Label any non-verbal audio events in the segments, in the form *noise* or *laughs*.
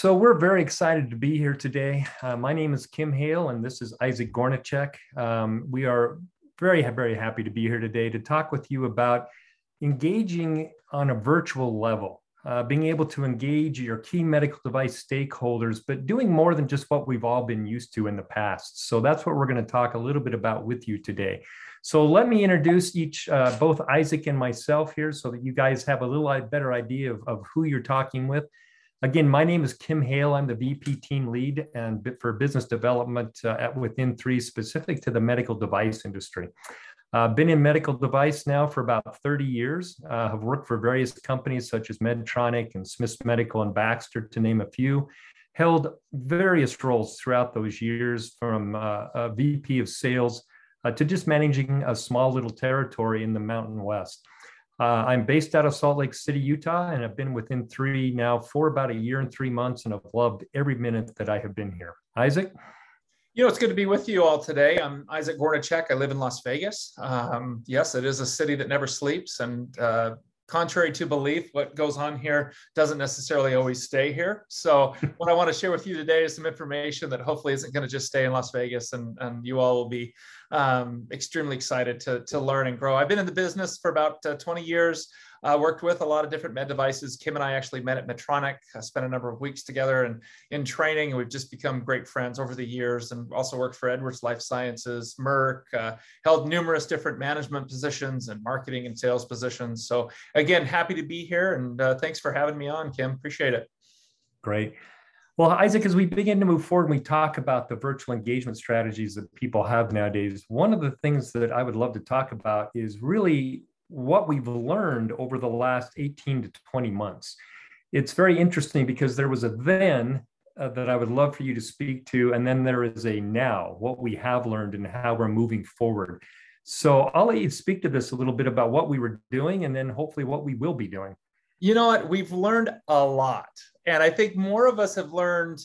So we're very excited to be here today. Uh, my name is Kim Hale, and this is Isaac Gornichek. Um, we are very, very happy to be here today to talk with you about engaging on a virtual level, uh, being able to engage your key medical device stakeholders, but doing more than just what we've all been used to in the past. So that's what we're going to talk a little bit about with you today. So let me introduce each, uh, both Isaac and myself here so that you guys have a little better idea of, of who you're talking with. Again, my name is Kim Hale. I'm the VP team lead and for business development uh, at Within Three, specific to the medical device industry. I've uh, been in medical device now for about 30 years. Uh, have worked for various companies such as Medtronic and Smiths Medical and Baxter, to name a few. Held various roles throughout those years, from uh, a VP of sales uh, to just managing a small little territory in the Mountain West. Uh, I'm based out of Salt Lake City, Utah, and I've been within three now for about a year and three months, and I've loved every minute that I have been here. Isaac? You know, it's good to be with you all today. I'm Isaac Gornichek. I live in Las Vegas. Um, yes, it is a city that never sleeps, and uh, contrary to belief, what goes on here doesn't necessarily always stay here. So, *laughs* what I want to share with you today is some information that hopefully isn't going to just stay in Las Vegas, and, and you all will be um, extremely excited to, to learn and grow. I've been in the business for about uh, 20 years. Uh, worked with a lot of different med devices. Kim and I actually met at Medtronic. I spent a number of weeks together and in training, and we've just become great friends over the years. And also worked for Edwards Life Sciences, Merck, uh, held numerous different management positions and marketing and sales positions. So again, happy to be here, and uh, thanks for having me on, Kim. Appreciate it. Great. Well, Isaac, as we begin to move forward and we talk about the virtual engagement strategies that people have nowadays, one of the things that I would love to talk about is really what we've learned over the last 18 to 20 months. It's very interesting because there was a then uh, that I would love for you to speak to, and then there is a now, what we have learned and how we're moving forward. So I'll let you speak to this a little bit about what we were doing and then hopefully what we will be doing. You know what? We've learned a lot. And I think more of us have learned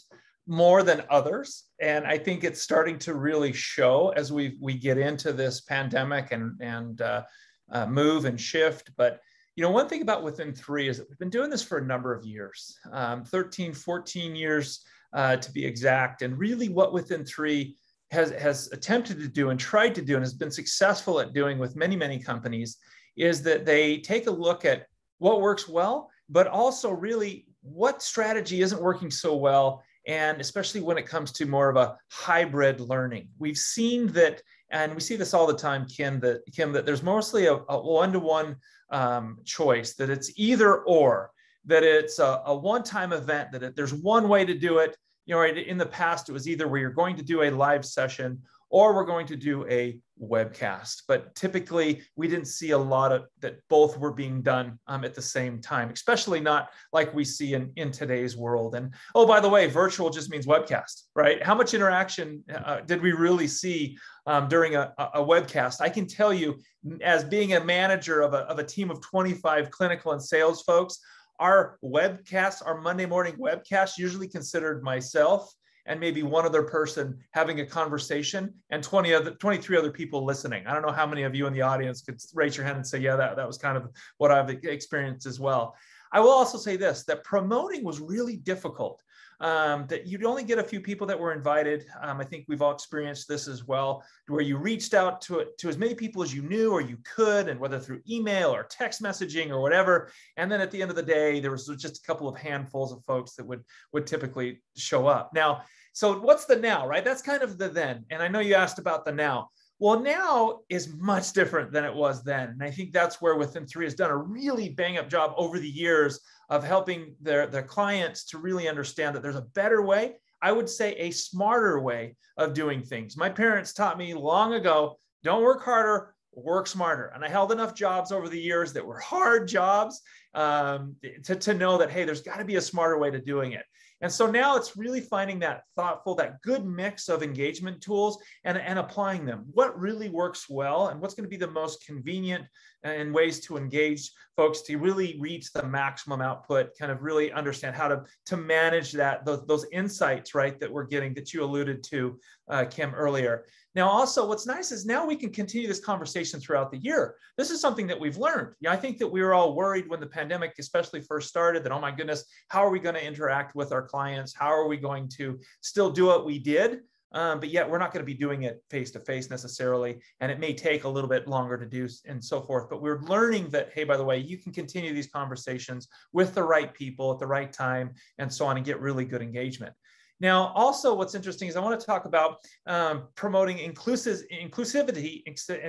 more than others. And I think it's starting to really show as we we get into this pandemic and, and uh, uh, move and shift. But you know, one thing about Within Three is that we've been doing this for a number of years, um, 13, 14 years uh, to be exact. And really, what Within Three has, has attempted to do and tried to do and has been successful at doing with many, many companies is that they take a look at what works well, but also really what strategy isn't working so well and especially when it comes to more of a hybrid learning. We've seen that and we see this all the time, Kim, that Kim, that there's mostly a, a one-to-one um, choice, that it's either or, that it's a, a one-time event, that it, there's one way to do it. You know, right, in the past, it was either where you're going to do a live session or we're going to do a webcast. But typically, we didn't see a lot of that both were being done um, at the same time, especially not like we see in, in today's world. And oh, by the way, virtual just means webcast, right? How much interaction uh, did we really see um, during a, a webcast? I can tell you, as being a manager of a, of a team of 25 clinical and sales folks, our webcasts, our Monday morning webcasts, usually considered myself and maybe one other person having a conversation and 20 other 23 other people listening. I don't know how many of you in the audience could raise your hand and say yeah that, that was kind of what i've experienced as well. I will also say this that promoting was really difficult um, that you'd only get a few people that were invited. Um, I think we've all experienced this as well, where you reached out to to as many people as you knew or you could, and whether through email or text messaging or whatever. And then at the end of the day, there was just a couple of handfuls of folks that would would typically show up. Now, so what's the now, right? That's kind of the then. And I know you asked about the now. Well, now is much different than it was then. And I think that's where Within Three has done a really bang up job over the years of helping their, their clients to really understand that there's a better way. I would say a smarter way of doing things. My parents taught me long ago don't work harder, work smarter. And I held enough jobs over the years that were hard jobs um, to, to know that, hey, there's got to be a smarter way to doing it. And so now it's really finding that thoughtful, that good mix of engagement tools and, and applying them. What really works well and what's going to be the most convenient uh, and ways to engage folks to really reach the maximum output, kind of really understand how to, to manage that, those, those insights, right, that we're getting that you alluded to, uh, Kim, earlier. Now, also, what's nice is now we can continue this conversation throughout the year. This is something that we've learned. Yeah, I think that we were all worried when the pandemic especially first started that oh my goodness how are we going to interact with our clients how are we going to still do what we did um, but yet we're not going to be doing it face to face necessarily and it may take a little bit longer to do and so forth but we're learning that hey by the way you can continue these conversations with the right people at the right time and so on and get really good engagement now, also what's interesting is I want to talk about um, promoting inclusive, inclusivity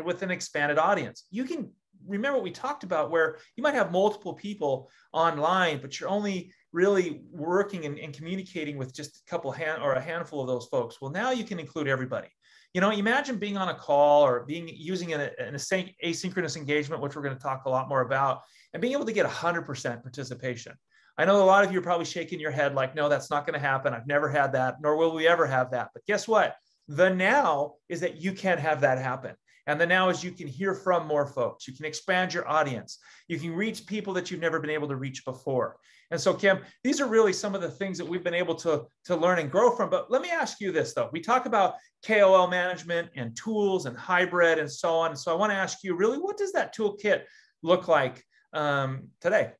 with an expanded audience. You can remember what we talked about where you might have multiple people online, but you're only really working and, and communicating with just a couple hand or a handful of those folks. Well, now you can include everybody. You know, imagine being on a call or being using an, an asynchronous engagement, which we're going to talk a lot more about, and being able to get 100% participation. I know a lot of you are probably shaking your head like, no, that's not going to happen. I've never had that, nor will we ever have that. But guess what? The now is that you can have that happen. And the now is you can hear from more folks. You can expand your audience. You can reach people that you've never been able to reach before. And so, Kim, these are really some of the things that we've been able to, to learn and grow from. But let me ask you this, though. We talk about KOL management and tools and hybrid and so on. So I want to ask you really, what does that toolkit look like um, today?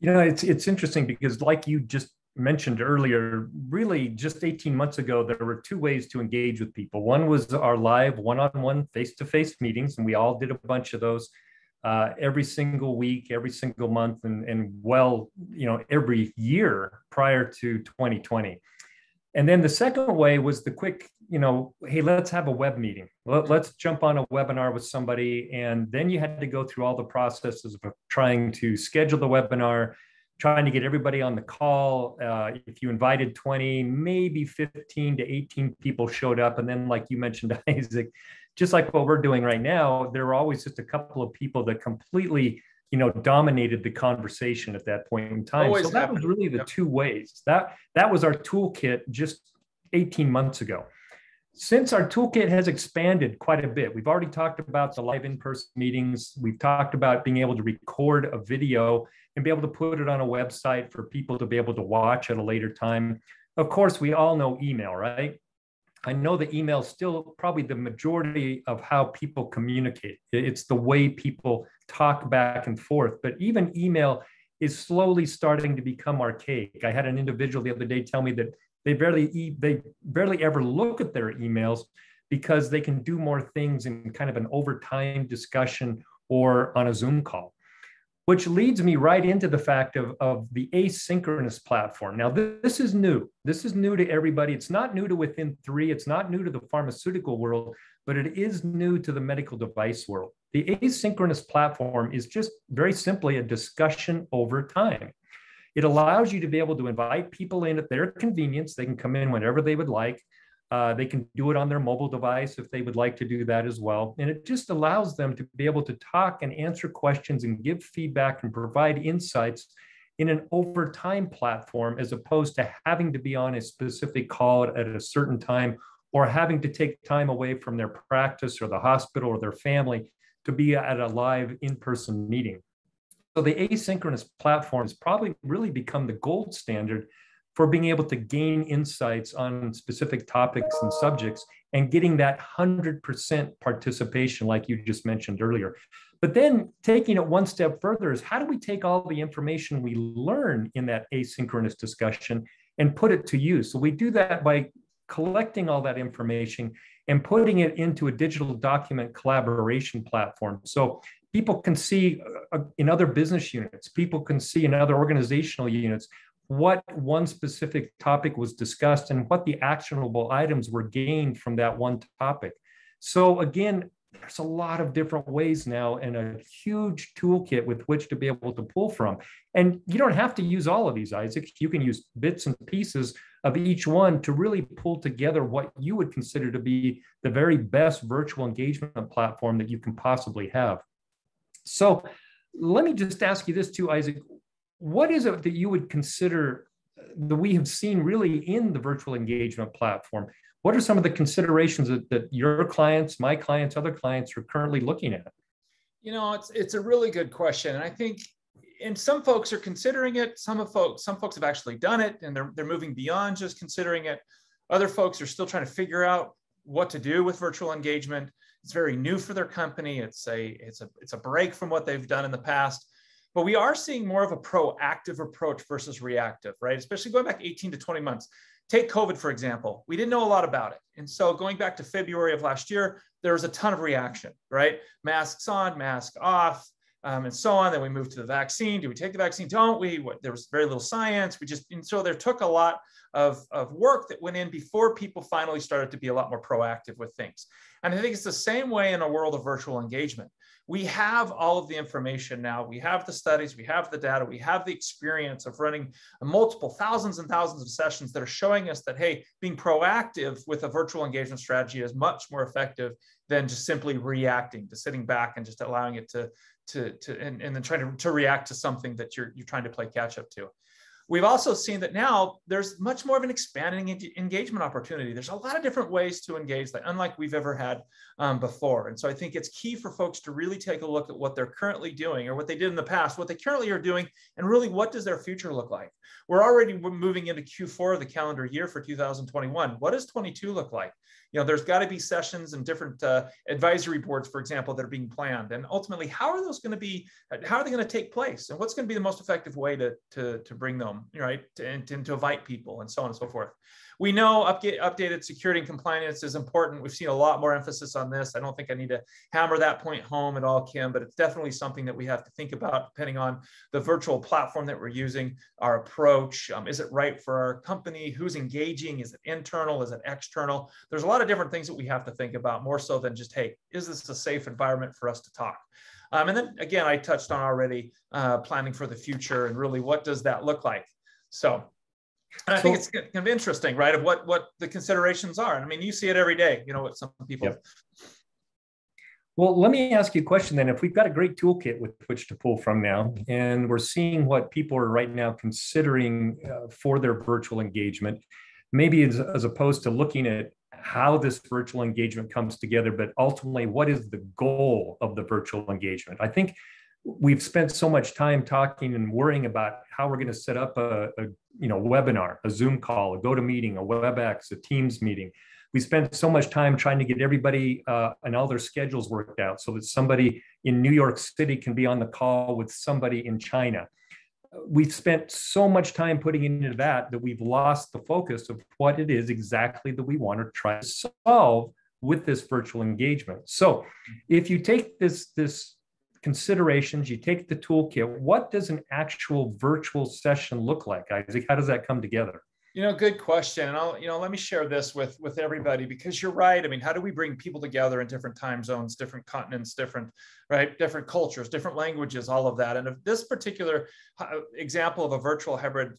You know, it's it's interesting because, like you just mentioned earlier, really just 18 months ago, there were two ways to engage with people. One was our live one-on-one face-to-face meetings, and we all did a bunch of those uh, every single week, every single month, and, and well, you know, every year prior to 2020. And then the second way was the quick, you know, hey, let's have a web meeting. Let, us jump on a webinar with somebody. And then you had to go through all the processes of trying to schedule the webinar, trying to get everybody on the call. Uh, if you invited 20, maybe 15 to 18 people showed up. And then, like you mentioned, *laughs* Isaac, just like what we're doing right now, there were always just a couple of people that completely you know dominated the conversation at that point in time. Always so that happened. was really the yep. two ways. That that was our toolkit just 18 months ago. Since our toolkit has expanded quite a bit we've already talked about the live in-person meetings. We've talked about being able to record a video and be able to put it on a website for people to be able to watch at a later time. Of course we all know email right I know the email is still probably the majority of how people communicate. It's the way people talk back and forth. But even email is slowly starting to become archaic. I had an individual the other day tell me that they barely they barely ever look at their emails because they can do more things in kind of an overtime discussion or on a Zoom call which leads me right into the fact of, of the asynchronous platform. Now, this, this, is new. This is new to everybody. It's not new to Within Three. It's not new to the pharmaceutical world, but it is new to the medical device world. The asynchronous platform is just very simply a discussion over time. It allows you to be able to invite people in at their convenience. They can come in whenever they would like. Uh, they can do it on their mobile device if they would like to do that as well. And it just allows them to be able to talk and answer questions and give feedback and provide insights in an over time platform as opposed to having to be on a specific call at a certain time or having to take time away from their practice or the hospital or their family to be at a live in person meeting. So the asynchronous platform has probably really become the gold standard for being able to gain insights on specific topics and subjects and getting that 100% participation, like you just mentioned earlier. But then taking it one step further is how do we take all the information we learn in that asynchronous discussion and put it to use? So we do that by collecting all that information and putting it into a digital document collaboration platform. So people can see uh, in other business units, people can see in other organizational units what one specific topic was discussed and what the actionable items were gained from that one topic. So again, there's a lot of different ways now and a huge toolkit with which to be able to pull from. And you don't have to use all of these, Isaac. You can use bits and pieces of each one to really pull together what you would consider to be the very best virtual engagement platform that you can possibly have. So let me just ask you this too, Isaac what is it that you would consider uh, that we have seen really in the virtual engagement platform? What are some of the considerations that, that your clients, my clients, other clients are currently looking at? You know, it's it's a really good question, and I think and some folks are considering it. Some of folks, some folks have actually done it, and they're they're moving beyond just considering it. Other folks are still trying to figure out what to do with virtual engagement. It's very new for their company. It's a it's a it's a break from what they've done in the past. But we are seeing more of a proactive approach versus reactive, right? Especially going back 18 to 20 months. Take COVID, for example. We didn't know a lot about it. And so going back to February of last year, there was a ton of reaction, right? Masks on, mask off, um, and so on. Then we moved to the vaccine. Do we take the vaccine? Don't we? What, there was very little science. We just, and so there took a lot of, of work that went in before people finally started to be a lot more proactive with things. And I think it's the same way in a world of virtual engagement we have all of the information now. We have the studies, we have the data, we have the experience of running multiple thousands and thousands of sessions that are showing us that, hey, being proactive with a virtual engagement strategy is much more effective than just simply reacting to sitting back and just allowing it to, to, to and, and then trying to, to react to something that you're, you're trying to play catch up to. We've also seen that now there's much more of an expanding engagement opportunity. There's a lot of different ways to engage that, unlike we've ever had um, before. And so I think it's key for folks to really take a look at what they're currently doing or what they did in the past, what they currently are doing, and really what does their future look like? We're already moving into Q4 of the calendar year for 2021. What does 22 look like? You know, there's got to be sessions and different uh, advisory boards, for example, that are being planned. And ultimately, how are those going to be? How are they going to take place? And what's going to be the most effective way to to, to bring them right and, and to invite people and so on and so forth? We know update, updated security and compliance is important. We've seen a lot more emphasis on this. I don't think I need to hammer that point home at all, Kim, but it's definitely something that we have to think about depending on the virtual platform that we're using, our approach. Um, is it right for our company? Who's engaging? Is it internal? Is it external? There's a lot of different things that we have to think about more so than just, hey, is this a safe environment for us to talk? Um, and then again, I touched on already uh, planning for the future and really what does that look like? So and I so, think it's kind of interesting, right? Of what what the considerations are. And I mean, you see it every day, you know, what some people. Yep. Well, let me ask you a question then. If we've got a great toolkit with which to pull from now, and we're seeing what people are right now considering uh, for their virtual engagement, maybe as, as opposed to looking at how this virtual engagement comes together, but ultimately, what is the goal of the virtual engagement? I think we've spent so much time talking and worrying about how we're going to set up a, a you know webinar a zoom call a GoToMeeting a webex a teams meeting. We spent so much time trying to get everybody uh, and all their schedules worked out so that somebody in new york city can be on the call with somebody in china. We've spent so much time putting into that that we've lost the focus of what it is exactly that we want to try to solve with this virtual engagement. So if you take this this considerations, you take the toolkit. What does an actual virtual session look like, Isaac? How does that come together? You know, good question. And I'll, you know, let me share this with with everybody because you're right. I mean, how do we bring people together in different time zones, different continents, different, right, different cultures, different languages, all of that. And if this particular uh, example of a virtual hybrid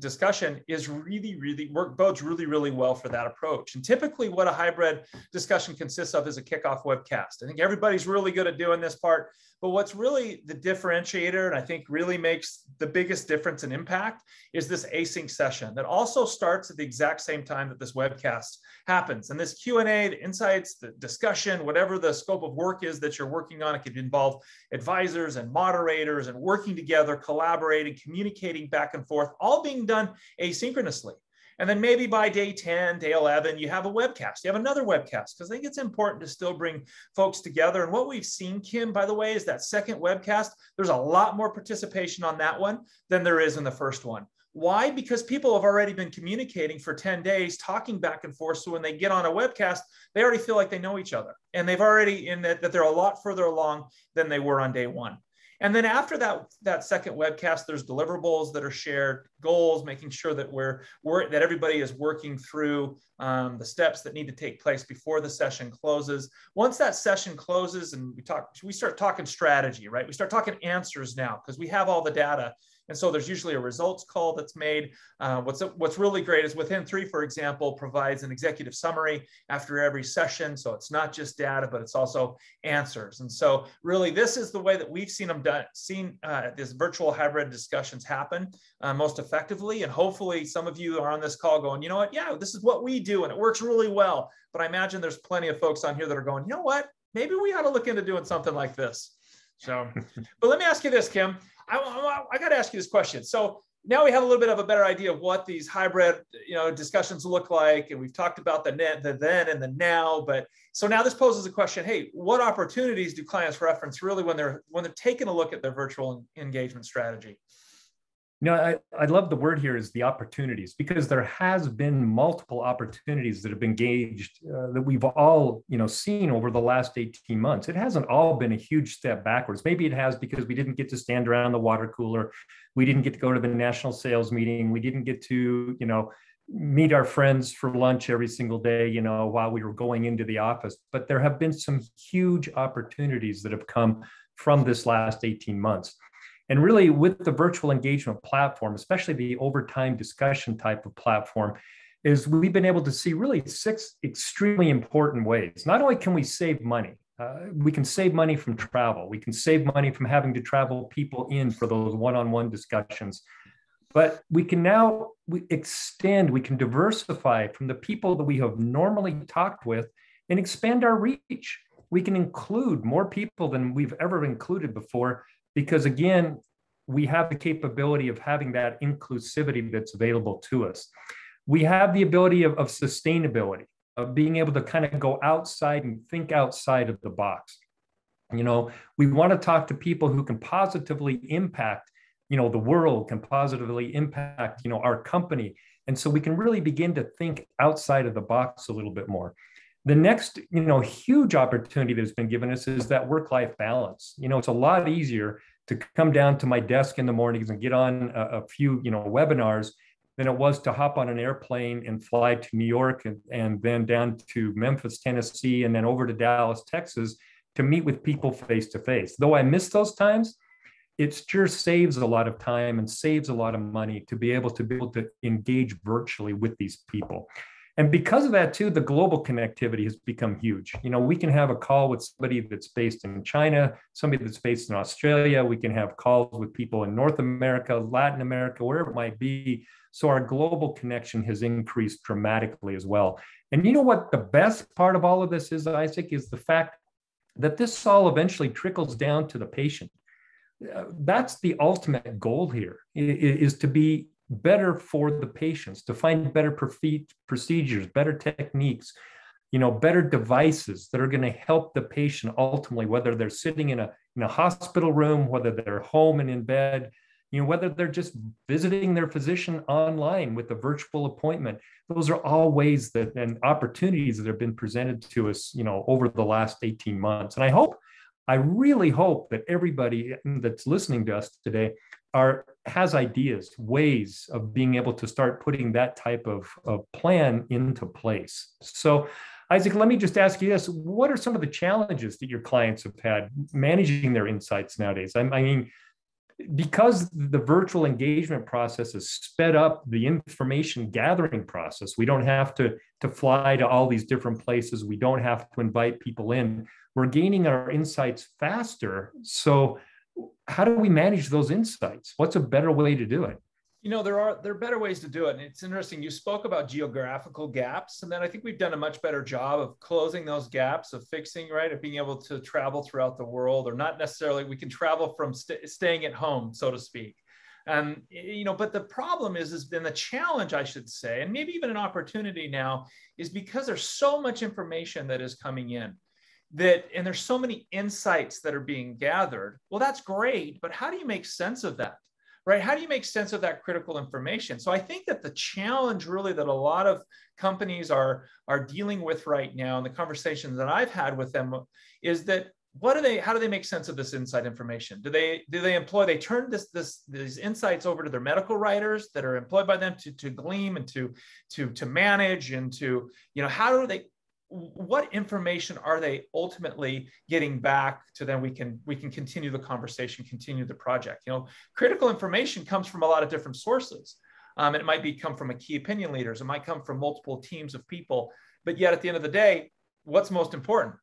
discussion is really, really work bodes really, really well for that approach. And typically, what a hybrid discussion consists of is a kickoff webcast. I think everybody's really good at doing this part. But what's really the differentiator, and I think really makes the biggest difference in impact, is this async session that also starts at the exact same time that this webcast happens. And this Q&A, the insights, the discussion, whatever the scope of work is that you're working on, it could involve advisors and moderators and working together, collaborating, communicating back and forth, all being done asynchronously. And then maybe by day 10, day 11, you have a webcast. You have another webcast because I think it's important to still bring folks together. And what we've seen, Kim, by the way, is that second webcast, there's a lot more participation on that one than there is in the first one. Why? Because people have already been communicating for 10 days, talking back and forth. So when they get on a webcast, they already feel like they know each other. And they've already in that, that they're a lot further along than they were on day one. And then after that, that second webcast, there's deliverables that are shared, goals, making sure that we're, we're that everybody is working through um, the steps that need to take place before the session closes. Once that session closes and we talk, we start talking strategy, right? We start talking answers now because we have all the data and so there's usually a results call that's made. Uh, what's, what's really great is Within Three, for example, provides an executive summary after every session. So it's not just data, but it's also answers. And so really this is the way that we've seen them done, seen uh, these virtual hybrid discussions happen uh, most effectively. And hopefully some of you are on this call going, you know what, yeah, this is what we do and it works really well. But I imagine there's plenty of folks on here that are going, you know what, maybe we ought to look into doing something like this. So, *laughs* but let me ask you this, Kim. I, I, I got to ask you this question. So now we have a little bit of a better idea of what these hybrid you know discussions look like and we've talked about the net the then and the now but so now this poses a question hey what opportunities do clients reference really when they're when they're taking a look at their virtual engagement strategy you know, I, I love the word here is the opportunities because there has been multiple opportunities that have been gauged uh, that we've all, you know, seen over the last 18 months. It hasn't all been a huge step backwards. Maybe it has because we didn't get to stand around the water cooler. We didn't get to go to the national sales meeting. We didn't get to, you know, meet our friends for lunch every single day, you know, while we were going into the office. But there have been some huge opportunities that have come from this last 18 months. And really, with the virtual engagement platform, especially the overtime discussion type of platform, is we've been able to see really six extremely important ways. Not only can we save money, uh, we can save money from travel, we can save money from having to travel people in for those one on one discussions. But we can now we extend, we can diversify from the people that we have normally talked with and expand our reach. We can include more people than we've ever included before because again, we have the capability of having that inclusivity that's available to us. We have the ability of, of sustainability, of being able to kind of go outside and think outside of the box. You know, we want to talk to people who can positively impact, you know, the world, can positively impact, you know, our company. And so we can really begin to think outside of the box a little bit more. The next, you know, huge opportunity that's been given us is that work-life balance. You know, it's a lot easier to come down to my desk in the mornings and get on a, a few, you know, webinars than it was to hop on an airplane and fly to New York and, and then down to Memphis, Tennessee, and then over to Dallas, Texas to meet with people face to face. Though I miss those times, it sure saves a lot of time and saves a lot of money to be able to be able to engage virtually with these people. And because of that, too, the global connectivity has become huge. You know, we can have a call with somebody that's based in China, somebody that's based in Australia. We can have calls with people in North America, Latin America, wherever it might be. So our global connection has increased dramatically as well. And you know what the best part of all of this is, Isaac, is the fact that this all eventually trickles down to the patient. Uh, that's the ultimate goal here is to be better for the patients, to find better procedures, better techniques, you know, better devices that are going to help the patient ultimately, whether they're sitting in a, in a hospital room, whether they're home and in bed, you know, whether they're just visiting their physician online with a virtual appointment. Those are all ways that and opportunities that have been presented to us, you know, over the last 18 months. And I hope, I really hope that everybody that's listening to us today are has ideas, ways of being able to start putting that type of, of plan into place. So, Isaac, let me just ask you this: What are some of the challenges that your clients have had managing their insights nowadays? I, I mean, because the virtual engagement process has sped up the information gathering process. We don't have to to fly to all these different places. We don't have to invite people in. We're gaining our insights faster. So how do we manage those insights? What's a better way to do it? You know, there are there are better ways to do it. And it's interesting. You spoke about geographical gaps, and then I think we've done a much better job of closing those gaps, of fixing, right, of being able to travel throughout the world, or not necessarily. We can travel from st- staying at home, so to speak. And you know, but the problem is, has been the challenge, I should say, and maybe even an opportunity now, is because there's so much information that is coming in that and there's so many insights that are being gathered. Well that's great but how do you make sense of that right? How do you make sense of that critical information? So i think that the challenge really that a lot of companies are are dealing with right now and the conversations that i've had with them is that what do they how do they make sense of this inside information? Do they do they employ they turn this this these insights over to their medical writers that are employed by them to to glean and to to to manage and to you know how do they what information are they ultimately getting back to then we can we can continue the conversation continue the project? You know critical information comes from a lot of different sources. Um, it might be come from a key opinion leaders. It might come from multiple teams of people. But yet at the end of the day what's most important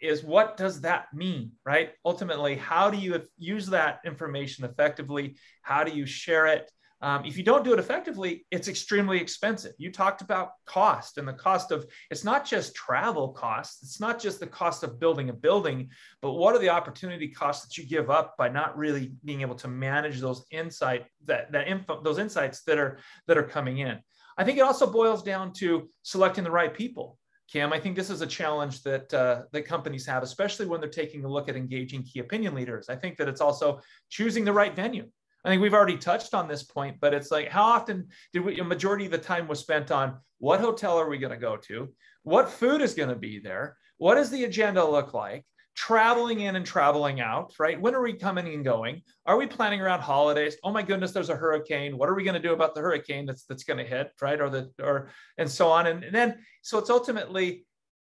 is what does that mean right? Ultimately how do you use that information effectively? How do you share it um, if you don't do it effectively, it's extremely expensive. You talked about cost and the cost of it's not just travel costs, it's not just the cost of building a building, but what are the opportunity costs that you give up by not really being able to manage those insight that that info those insights that are that are coming in. I think it also boils down to selecting the right people. Kim, I think this is a challenge that uh, that companies have, especially when they're taking a look at engaging key opinion leaders. I think that it's also choosing the right venue. I think we've already touched on this point, but it's like how often did we, a majority of the time was spent on what hotel are we going to go to? What food is going to be there? What does the agenda look like? Traveling in and traveling out, right? When are we coming and going? Are we planning around holidays? Oh my goodness, there's a hurricane. What are we going to do about the hurricane that's that's going to hit, right? Or the or and so on. And, and then so it's ultimately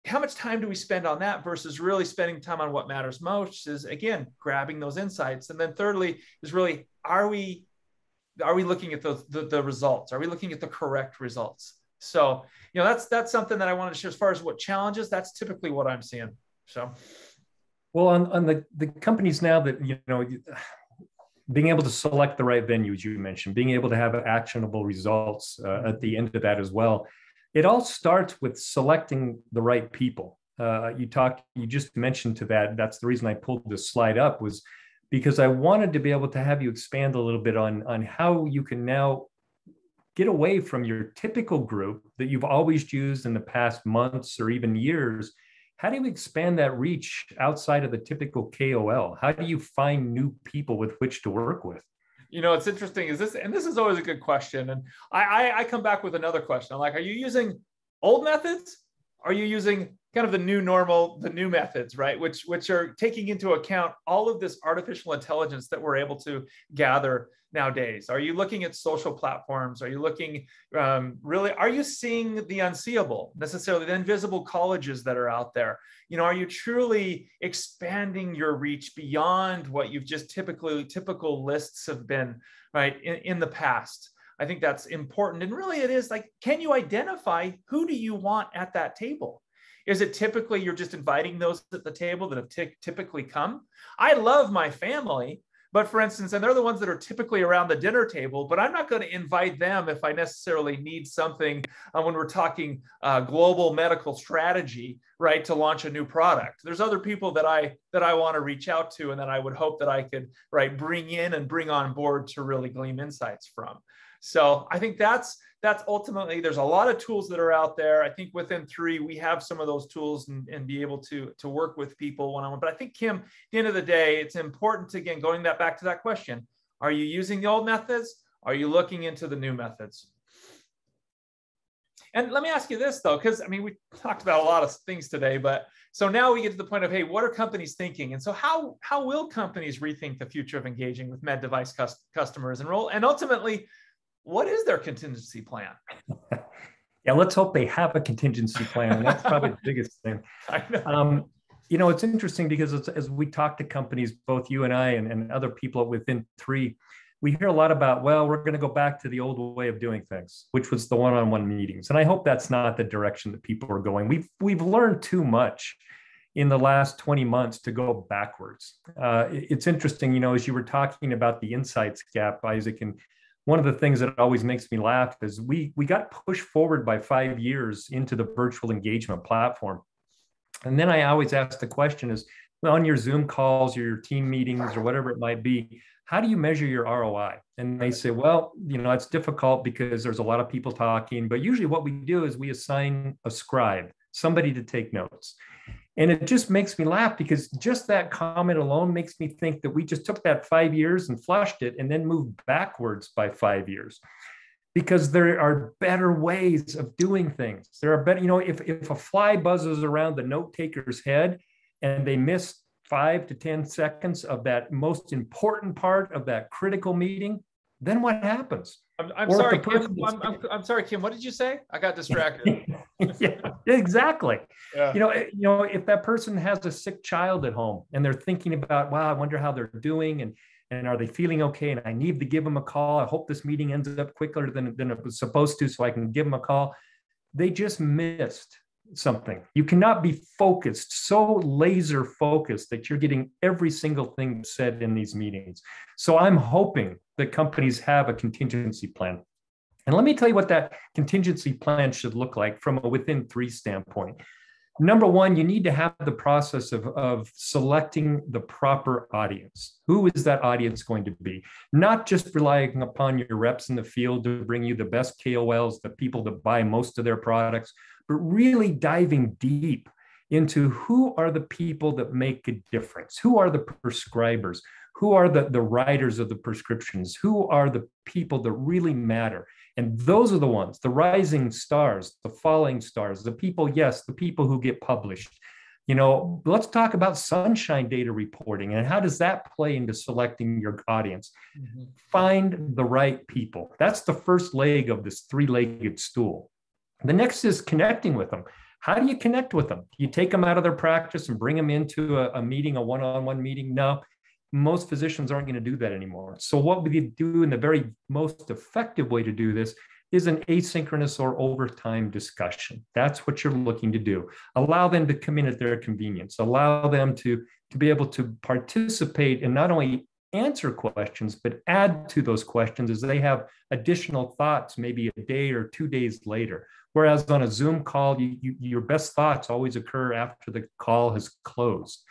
how much time do we spend on that versus really spending time on what matters most is again grabbing those insights. And then thirdly is really are we are we looking at the, the, the results? Are we looking at the correct results? So you know that's that's something that i wanted to share as far as what challenges that's typically what i'm seeing. So. Well on, on the the companies now that you know being able to select the right venues you mentioned being able to have actionable results uh, at the end of that as well it all starts with selecting the right people. Uh, you talked, you just mentioned to that. That's the reason I pulled this slide up was because I wanted to be able to have you expand a little bit on on how you can now get away from your typical group that you've always used in the past months or even years. How do you expand that reach outside of the typical KOL? How do you find new people with which to work with? You know, it's interesting is this, and this is always a good question. And I, I, I come back with another question. I'm like, are you using old methods? Are you using kind of the new normal, the new methods, right? Which, which are taking into account all of this artificial intelligence that we're able to gather nowadays? Are you looking at social platforms? Are you looking um, really, are you seeing the unseeable, necessarily the invisible colleges that are out there? You know, are you truly expanding your reach beyond what you've just typically, typical lists have been, right, in, in the past? I think that's important. And really, it is like, can you identify who do you want at that table? Is it typically you're just inviting those at the table that have t- typically come? I love my family, but for instance, and they're the ones that are typically around the dinner table, but I'm not going to invite them if I necessarily need something uh, when we're talking uh, global medical strategy, right, to launch a new product. There's other people that I that I want to reach out to and that I would hope that I could right bring in and bring on board to really glean insights from. So I think that's that's ultimately there's a lot of tools that are out there. I think within three we have some of those tools and, and be able to to work with people one on one. But I think Kim, at the end of the day, it's important to again going that back to that question: Are you using the old methods? Are you looking into the new methods? And let me ask you this though, because I mean we talked about a lot of things today, but so now we get to the point of hey, what are companies thinking? And so how how will companies rethink the future of engaging with med device customers and role and ultimately what is their contingency plan? *laughs* yeah, let's hope they have a contingency plan. That's probably the biggest thing. *laughs* Um, you know, it's interesting because as we talk to companies, both you and I and, and other people within three, we hear a lot about, well, we're going to go back to the old way of doing things, which was the one-on-one meetings. And I hope that's not the direction that people are going. We've we've learned too much in the last 20 months to go backwards. Uh, it's interesting, you know, as you were talking about the insights gap, Isaac, and one of the things that always makes me laugh is we we got pushed forward by five years into the virtual engagement platform. And then i always ask the question is on your zoom calls or your team meetings or whatever it might be how do you measure your roi and they say well you know it's difficult because there's a lot of people talking but usually what we do is we assign a scribe somebody to take notes and it just makes me laugh because just that comment alone makes me think that we just took that five years and flushed it and then moved backwards by five years. Because there are better ways of doing things. There are better, you know, if, if a fly buzzes around the note taker's head and they miss five to 10 seconds of that most important part of that critical meeting, then what happens? I'm, I'm sorry, Kim. I'm, I'm, I'm, sorry, Kim. What did you say? I got distracted. *laughs* yeah, exactly. Yeah. You know, eh, you know, if that person has a sick child at home and they're thinking about, wow, I wonder how they're doing and and are they feeling okay? And I need to give them a call. I hope this meeting ends up quicker than, than it was supposed to, so I can give them a call. They just missed something. You cannot be focused, so laser focused that you're getting every single thing said in these meetings. So I'm hoping that companies have a contingency plan. And let me tell you what that contingency plan should look like from a within three standpoint. Number one, you need to have the process of, of selecting the proper audience. Who is that audience going to be? Not just relying upon your reps in the field to bring you the best KOLs, the people that buy most of their products, but really diving deep into who are the people that make a difference? Who are the prescribers? Who are the, the writers of the prescriptions? Who are the people that really matter? And those are the ones, the rising stars, the falling stars, the people, yes, the people who get published. You know, let's talk about sunshine data reporting and how does that play into selecting your audience? Mm-hmm. Find the right people. That's the first leg of this three legged stool. The next is connecting with them. How do you connect with them? You take them out of their practice and bring them into a, a meeting, a one on one meeting? No, most physicians aren't going to do that anymore. So, what we do in the very most effective way to do this is an asynchronous or overtime discussion. That's what you're looking to do. Allow them to come in at their convenience. Allow them to, to be able to participate and not only answer questions, but add to those questions as they have additional thoughts, maybe a day or two days later. Whereas on a Zoom call, you, you, your best thoughts always occur after the call has closed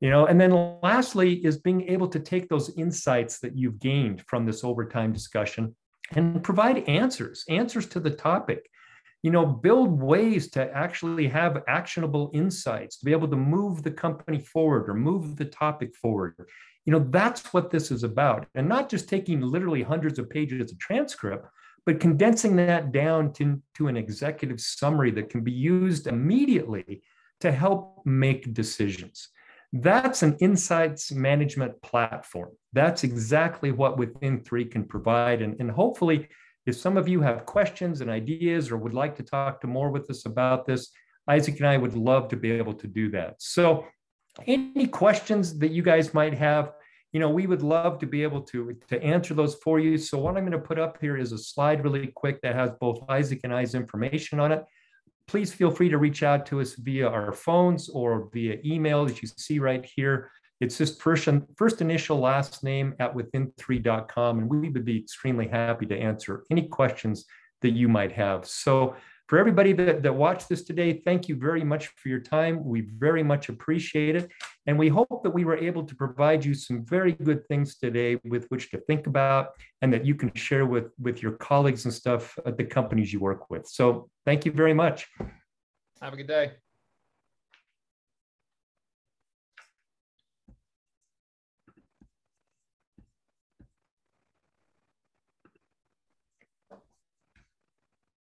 you know? And then lastly is being able to take those insights that you've gained from this overtime discussion and provide answers answers to the topic. You know build ways to actually have actionable insights to be able to move the company forward or move the topic forward. You know that's what this is about. And not just taking literally hundreds of pages of transcript but condensing that down to, to an executive summary that can be used immediately to help make decisions that's an insights management platform. That's exactly what Within Three can provide. And, and hopefully, if some of you have questions and ideas or would like to talk to more with us about this, Isaac and I would love to be able to do that. So, any questions that you guys might have, you know, we would love to be able to, to answer those for you. So, what I'm going to put up here is a slide really quick that has both Isaac and I's information on it please feel free to reach out to us via our phones or via email that you see right here. It's just first, first initial last name at within3.com, and we would be extremely happy to answer any questions that you might have. So for everybody that, that watched this today, thank you very much for your time. We very much appreciate it. And we hope that we were able to provide you some very good things today with which to think about and that you can share with, with your colleagues and stuff at the companies you work with. So thank you very much. Have a good day.